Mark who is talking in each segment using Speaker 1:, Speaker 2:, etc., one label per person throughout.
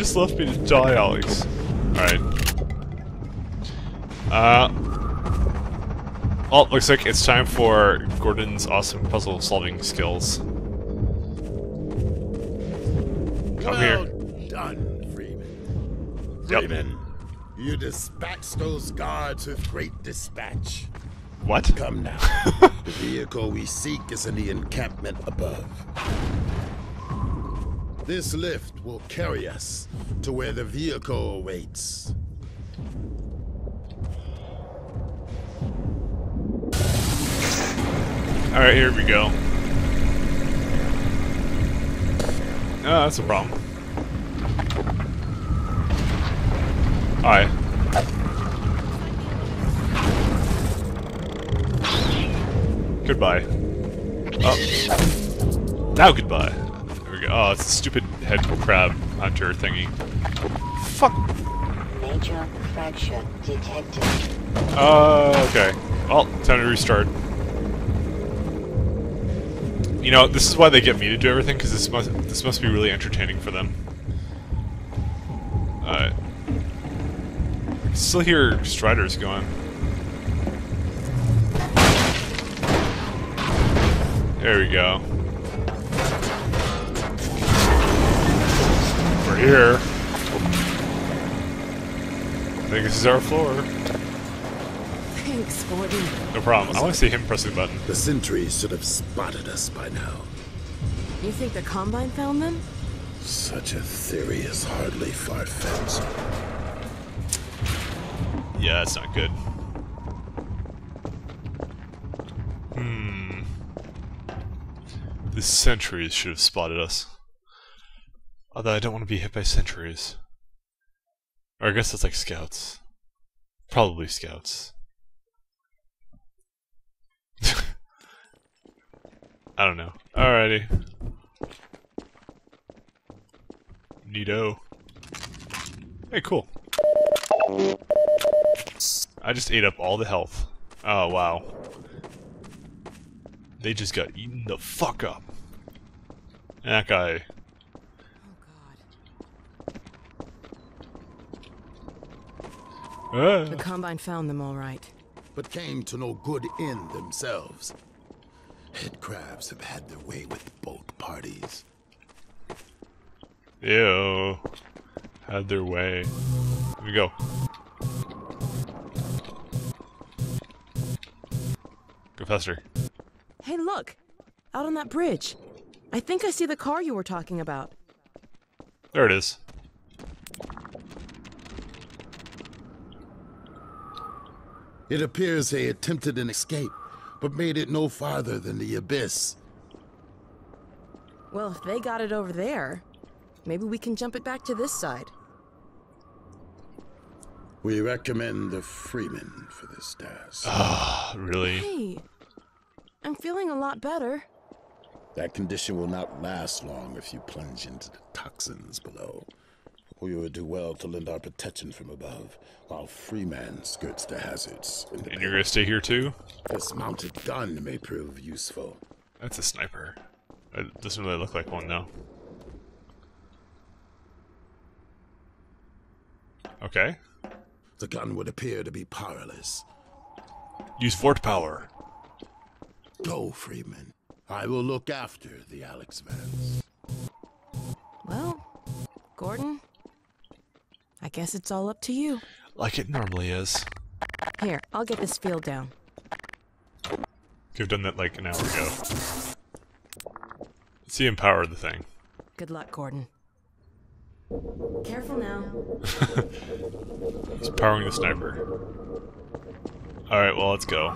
Speaker 1: just left me to die, Alyx. Alright. Uh. Oh, looks like it's time for Gordon's awesome puzzle solving skills. Come
Speaker 2: well
Speaker 1: here.
Speaker 2: done, Freeman.
Speaker 1: Yep.
Speaker 2: Freeman, you dispatched those guards with great dispatch.
Speaker 1: What?
Speaker 2: Come now. the vehicle we seek is in the encampment above. This lift will carry us to where the vehicle awaits.
Speaker 1: Alright, here we go. Oh, that's a problem. Alright. Goodbye. Oh. Now goodbye. There we go. Oh, it's a stupid head crab hunter thingy. Fuck.
Speaker 3: Major fracture detected.
Speaker 1: Uh, okay. Well, time to restart. You know, this is why they get me to do everything, because this must this must be really entertaining for them. Uh, still hear Striders going. There we go. Here. I think this is our floor.
Speaker 4: Thanks, Gordon.
Speaker 1: No problem. I want to see him press the button.
Speaker 2: The sentries should have spotted us by now.
Speaker 4: You think the Combine found them?
Speaker 2: Such a theory is hardly far-fetched.
Speaker 1: Yeah, that's not good. Hmm. The sentries should have spotted us. Although I don't want to be hit by sentries. Or I guess that's like scouts. Probably scouts. I don't know. Alrighty. Neato. Hey, cool. I just ate up all the health. Oh, wow. They just got eaten the fuck up. And that guy...
Speaker 4: The. Combine found them all right.
Speaker 2: but came to no good end themselves. Head crabs have had their way with both parties.
Speaker 1: Ew. Had their way. Here we go. Go faster.
Speaker 4: Hey, look! Out on that bridge. I think I see the car you were talking about.
Speaker 1: There it is.
Speaker 2: It appears they attempted an escape, but made it no farther than the abyss.
Speaker 4: Well, if they got it over there, maybe we can jump it back to this side.
Speaker 2: We recommend the Freeman for this task.
Speaker 1: Ah, really?
Speaker 4: Hey, I'm feeling a lot better.
Speaker 2: That condition will not last long if you plunge into the toxins below. We would do well to lend our protection from above, while Freeman skirts the hazards. In the
Speaker 1: And you're gonna stay here too?
Speaker 2: This mounted gun may prove useful.
Speaker 1: That's a sniper. It doesn't really look like one though. Okay.
Speaker 2: The gun would appear to be powerless.
Speaker 1: Use fort power.
Speaker 2: Go, Freeman. I will look after the Alyx Vance.
Speaker 4: Well, Gordon, I guess it's all up to you.
Speaker 1: Like it normally is.
Speaker 4: Here, I'll get this field down.
Speaker 1: Could have done that like an hour ago. Let's see empower the thing.
Speaker 4: Good luck, Gordon. Careful now.
Speaker 1: He's powering the sniper. Alright, well, let's go.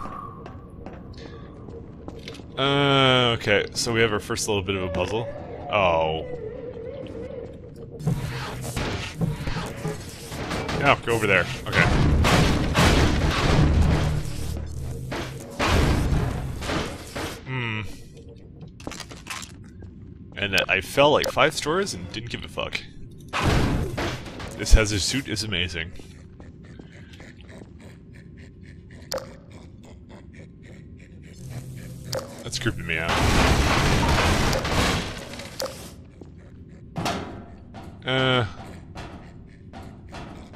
Speaker 1: Uh, okay, so we have our first little bit of a puzzle. Oh. Yeah, go over there. Okay. Hmm. And uh, I fell like five stories and didn't give a fuck. This hazard suit is amazing. That's creeping me out. Uh,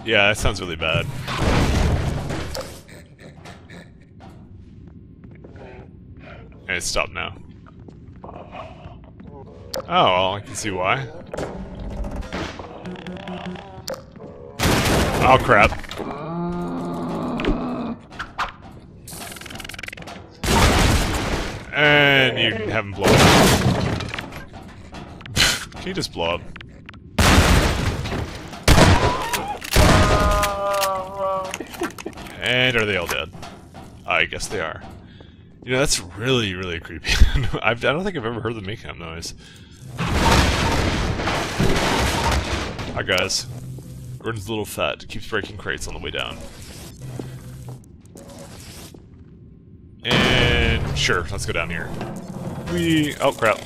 Speaker 1: Yeah, that sounds really bad. And it stopped now. Oh, well, I can see why. Oh, crap. And you have him blow up. Can you just blow up? And are they all dead? I guess they are. You know, that's really, really creepy. I don't think I've ever heard them make noise. Hi, guys. Gordon's a little fat. Keeps breaking crates on the way down. And sure, let's go down here. We oh crap.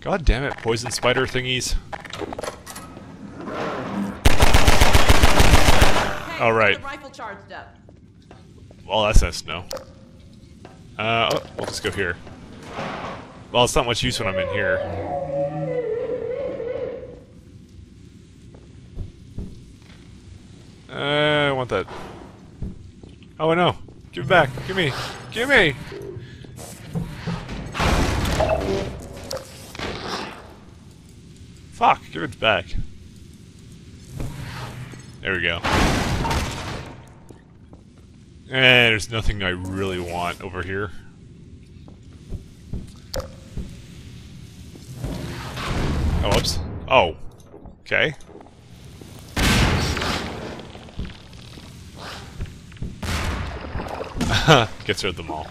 Speaker 1: God damn it, poison spider thingies. All right.
Speaker 5: Rifle charged up.
Speaker 1: Well, that's nice to know. Uh, oh, we'll just go here. Well, it's not much use when I'm in here. Uh, I want that. Oh no! Give it back! Give me! Give me! Fuck! Give it back. There we go. And there's nothing I really want over here. Oh, whoops. Oh. Okay. Gets rid of them all.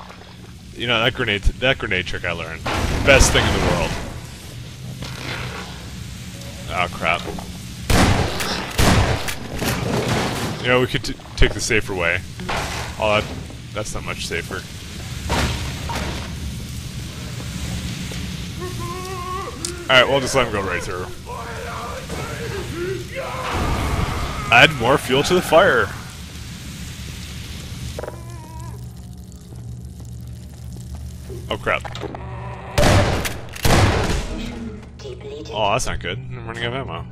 Speaker 1: You know, that grenade that grenade trick I learned. Best thing in the world. Oh crap. You know, we could take the safer way. Oh, that, that's not much safer. Alright, we'll just let him go right through. Add more fuel to the fire. Oh crap. Oh, that's not good. I'm running out of ammo.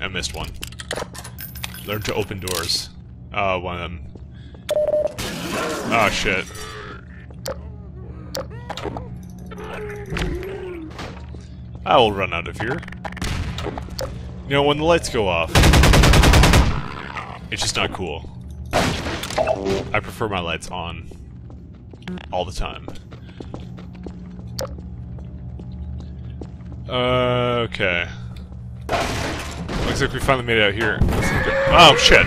Speaker 1: I missed one. Learn to open doors. Uh, one of them. Oh shit. I will run out of here. You know, when the lights go off, it's just not cool. I prefer my lights on all the time. Uh, okay. Looks like we finally made it out here. Oh, shit!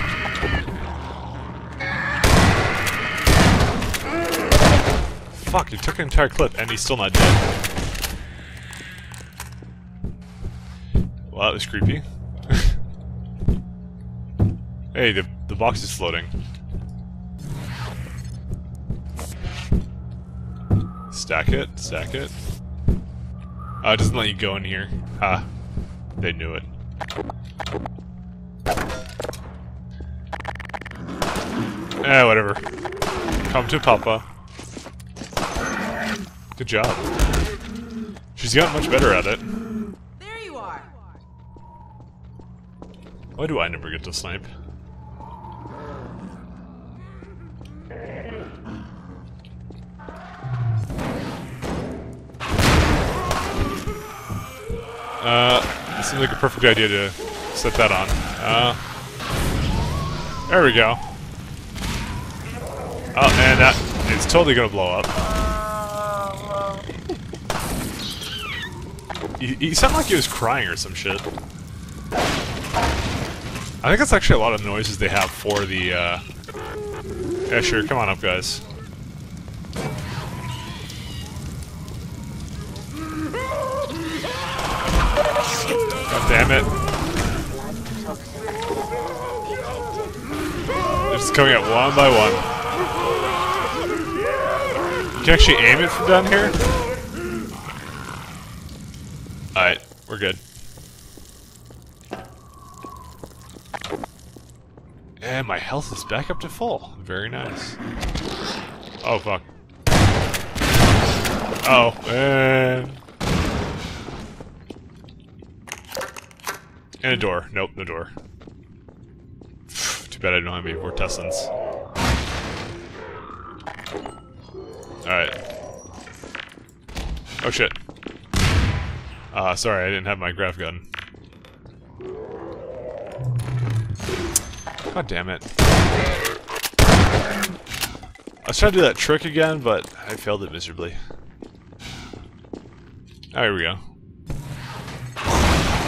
Speaker 1: Fuck, he took an entire clip and he's still not dead. Well, that was creepy. hey, the, the box is floating. Stack it, stack it. Oh, it doesn't let you go in here. Ah, they knew it. Eh, whatever. Come to Papa. Good job. She's gotten much better at it.
Speaker 5: There you are.
Speaker 1: Why do I never get to snipe? Uh, this seems like a perfect idea to set that on. Uh, there we go. Oh, and that it's totally gonna blow up. He sounded like he was crying or some shit. I think that's actually a lot of noises they have for the, uh... Yeah, sure, come on up, guys. God damn it. They're just coming out one by one. You can actually aim it from down here? Alright, we're good. And my health is back up to full. Very nice. Oh, fuck. Oh, and... And a door. Nope, no door. Bad I don't have any Vortessence. Alright. Oh shit. Uh, sorry, I didn't have my grav gun. God damn it. I was trying to do that trick again, but I failed it miserably. Oh, here we go.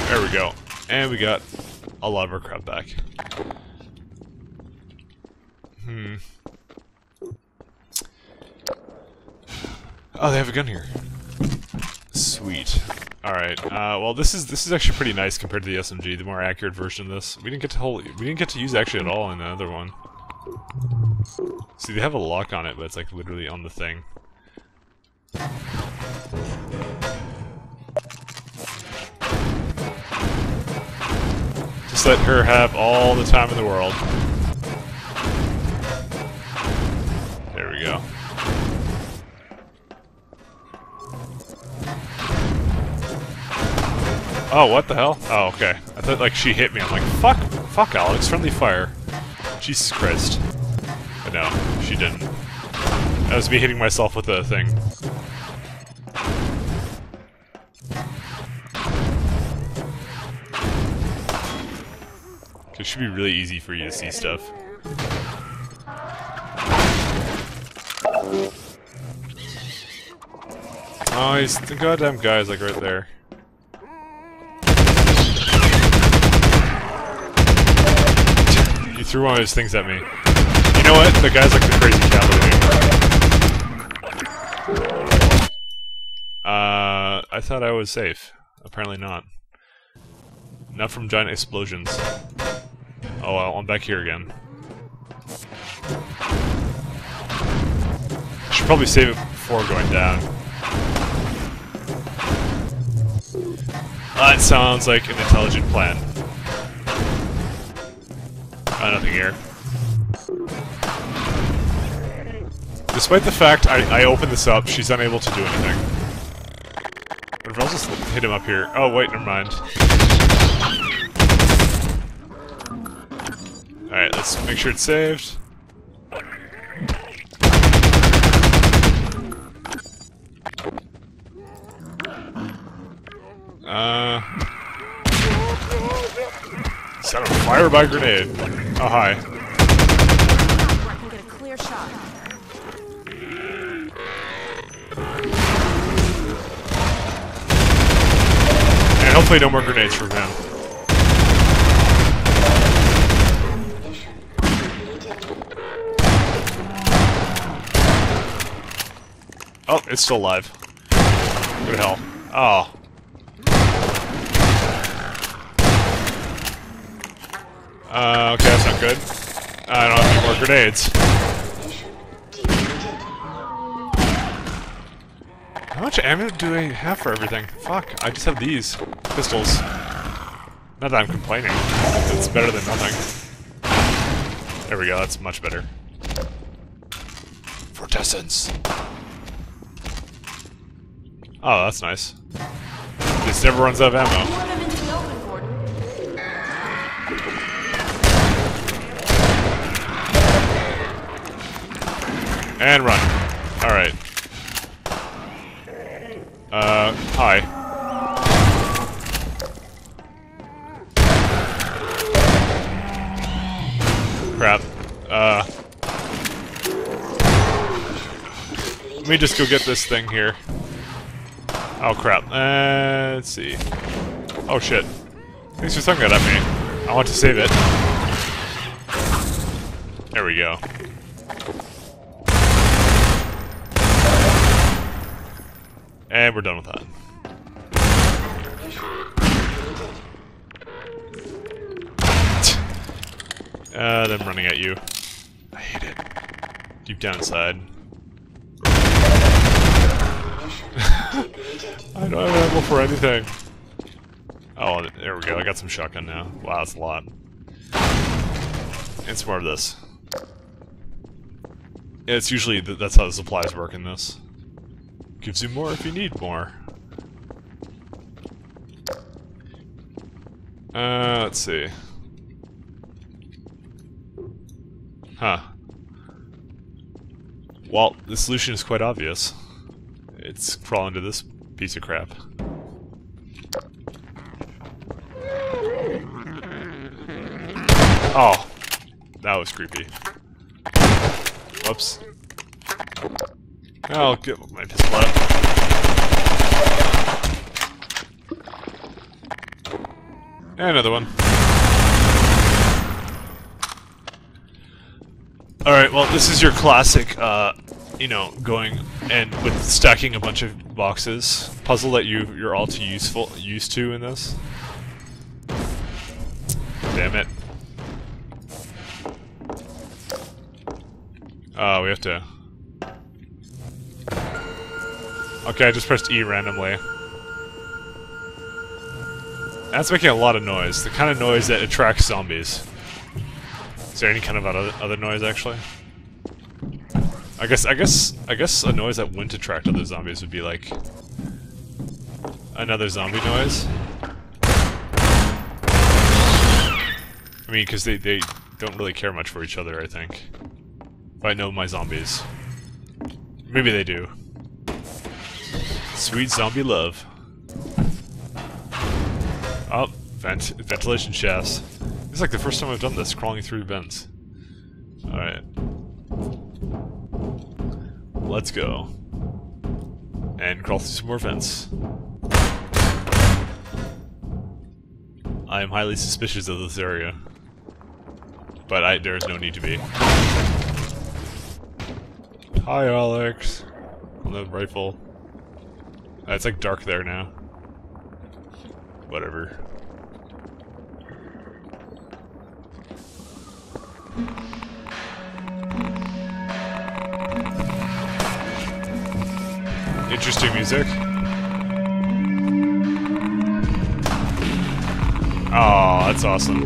Speaker 1: There we go. And we got a lot of our crap back. Hmm. Oh, they have a gun here. Sweet. Alright, uh, well this is this is actually pretty nice compared to the SMG, the more accurate version of this. We didn't get to hold, we didn't get to use actually at all in the other one. See, they have a lock on it, but it's like literally on the thing. Just let her have all the time in the world. There we go. Oh, what the hell? Oh, okay. I thought, like, she hit me. I'm like, fuck, fuck, Alyx, friendly fire. Jesus Christ. But no, she didn't. That was me hitting myself with the thing. It should be really easy for you to see stuff. Oh, he's the goddamn guy's like right there. You threw one of those things at me. You know what? The guy's like the crazy cat. Uh, I thought I was safe. Apparently not. Not from giant explosions. Oh well, I'm back here again. Should probably save it before going down. That sounds like an intelligent plan. Uh, nothing here. Despite the fact I, I opened this up, she's unable to do anything. What if I'll just hit him up here? Oh, wait, never mind. Alright, let's make sure it's saved. Uh... Set on fire by grenade. Oh, hi. And hopefully no more grenades from him. Oh, it's still alive. The hell? Oh. Uh, okay, that's not good. I don't have any more grenades. How much ammo do I have for everything? Fuck, I just have these pistols. Not that I'm complaining. It's better than nothing. There we go, that's much better. Vortessence. Oh, that's nice. This never runs out of ammo. And run. Alright. Uh, hi. Crap. Uh... Let me just go get this thing here. Oh crap. Uh, let's see. Oh shit. Thanks for throwing that at me. I want to save it. There we go. And we're done with that. Uh, them running at you. I hate it. Deep down inside. I don't have ammo for anything. Oh, there we go. I got some shotgun now. Wow, that's a lot. And some more of this. It's usually th that's how the supplies work in this. Gives you more if you need more. Uh, let's see. Huh. Well, the solution is quite obvious. It's crawl into this piece of crap. Oh, that was creepy. Whoops. I'll get my pistol out. And another one. Alright, well, this is your classic, uh, you know, going and with stacking a bunch of boxes puzzle that you you're all too useful used to in this. Damn it. Oh, we have to. Okay, I just pressed E randomly. That's making a lot of noise. The kind of noise that attracts zombies. Is there any kind of other, other noise, actually? I guess, I guess, I guess a noise that wouldn't attract other zombies would be like... Another zombie noise. I mean, because they, they don't really care much for each other, I think. If I know my zombies. Maybe they do. Sweet zombie love. Oh, vent ventilation shafts. It's like the first time I've done this, crawling through vents. Alright. Let's go. And crawl through some more vents. I am highly suspicious of this area. But I, there is no need to be. Hi, Alyx. On the rifle. Uh, it's like dark there now. Whatever. Interesting music. Oh, that's awesome.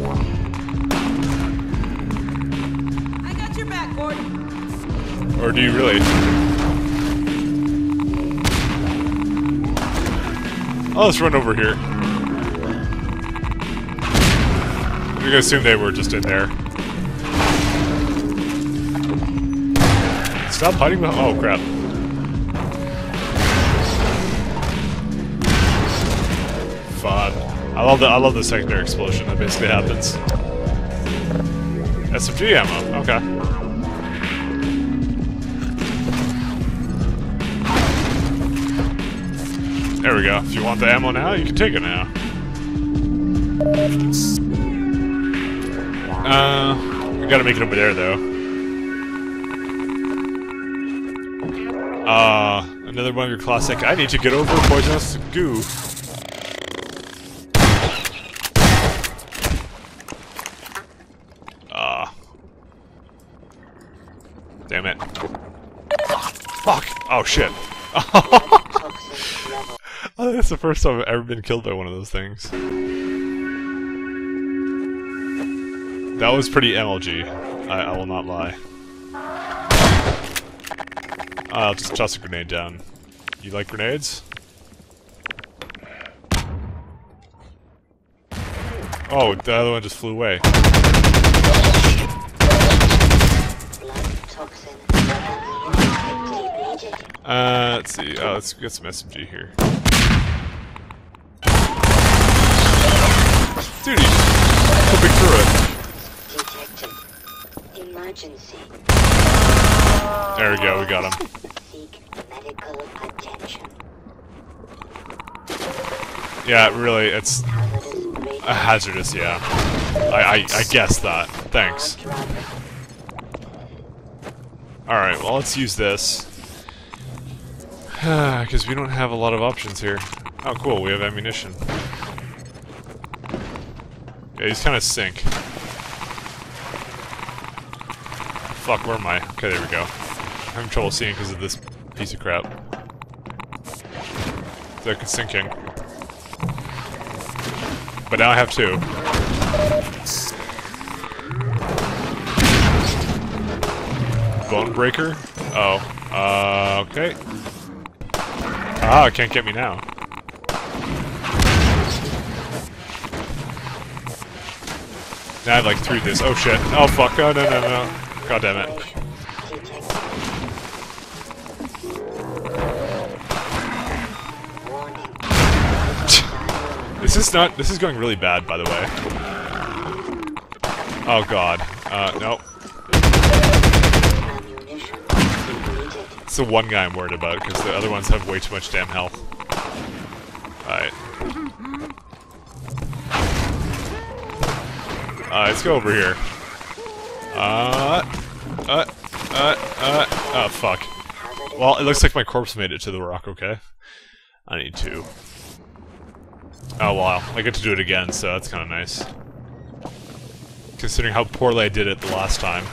Speaker 4: I got your back, Gordon.
Speaker 1: Or do you really? Oh, let's run over here. I'm gonna assume they were just in there. Stop hiding behind- oh crap. Fun. I love the I love the secondary explosion that basically happens. SMG ammo, okay. We go. If you want the ammo now, you can take it now. Uh, we gotta make it over there, though. Uh, another one of your classic, I need to get over poisonous goo. Ah. Damn it. Fuck! Oh, shit. The first time I've ever been killed by one of those things. That was pretty MLG. I, I will not lie. I'll just toss a grenade down. You like grenades? Oh, the other one just flew away. Uh, let's see. Oh, let's get some SMG here. Dude, he's flipping through it.
Speaker 3: Emergency.
Speaker 1: There we go, we got him.
Speaker 3: Seek medical attention.
Speaker 1: Yeah, really, it's a hazardous, yeah. I, I, I guessed that. Thanks. Alright, well, let's use this. Because we don't have a lot of options here. Oh, cool, we have ammunition. Yeah, he's kind of sink. Fuck, where am I? Okay, there we go. I'm having trouble seeing because of this piece of crap. It's sinking. But now I have two. Bone breaker? Oh. Uh, okay. Ah, can't get me now. I like three of this. Oh shit. Oh fuck. Oh no no no. God damn it. This is not. This is going really bad, by the way. Oh god. Uh, no. It's the one guy I'm worried about because the other ones have way too much damn health. Alright. Uh, let's go over here. Uh, uh, uh, uh, oh fuck. Well, it looks like my corpse made it to the rock, okay? I need two. Oh wow, I get to do it again, so that's kind of nice. Considering how poorly I did it the last time.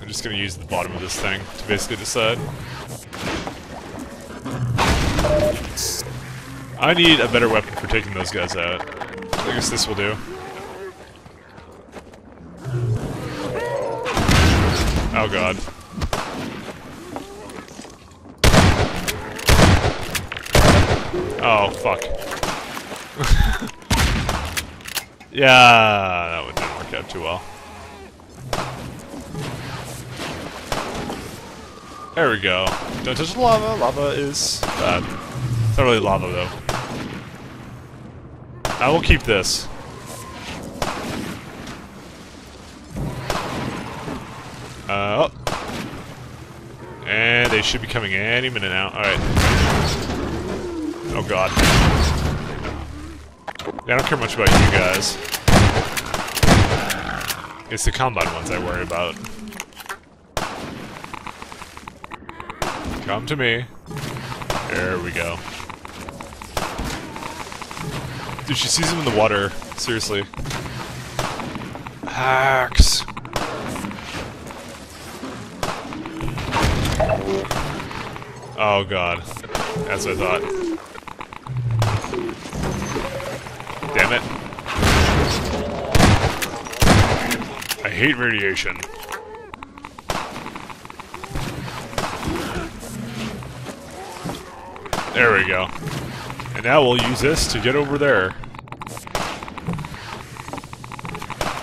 Speaker 1: I'm just gonna use the bottom of this thing to basically decide. I need a better weapon for taking those guys out. I guess this will do. Oh god. Oh, fuck. yeah, that one didn't work out too well. There we go. Don't touch the lava. Lava is bad. It's not really lava, though. I will keep this. Uh, oh. And they should be coming any minute now. Alright. Oh god. I don't care much about you guys. It's the combine ones I worry about. Come to me. There we go. Dude, she sees him in the water. Seriously. Hacks. Oh god. That's what I thought. Damn it. I hate radiation. There we go. And now we'll use this to get over there.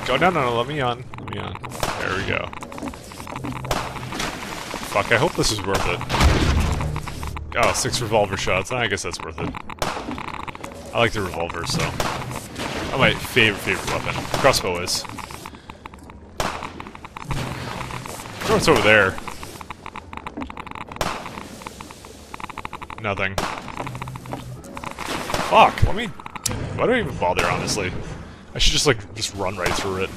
Speaker 1: Go down, no, no, let me on. Let me on. There we go. Fuck, I hope this is worth it. Oh, six revolver shots. I guess that's worth it. I like the revolver, so. Oh, my favorite, favorite weapon. Crossbow is. It's over there. Nothing. Fuck, let me... Why do I even bother, honestly? I should just, like, just run right through it.